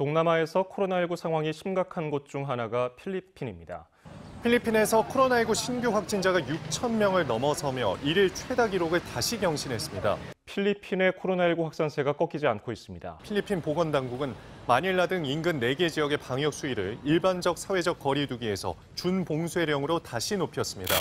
동남아에서 코로나19 상황이 심각한 곳 중 하나가 필리핀입니다. 필리핀에서 코로나19 신규 확진자가 6천 명을 넘어서며 일일 최다 기록을 다시 경신했습니다. 필리핀의 코로나19 확산세가 꺾이지 않고 있습니다. 필리핀 보건당국은 마닐라 등 인근 4개 지역의 방역 수위를 일반적 사회적 거리 두기에서 준봉쇄령으로 다시 높였습니다.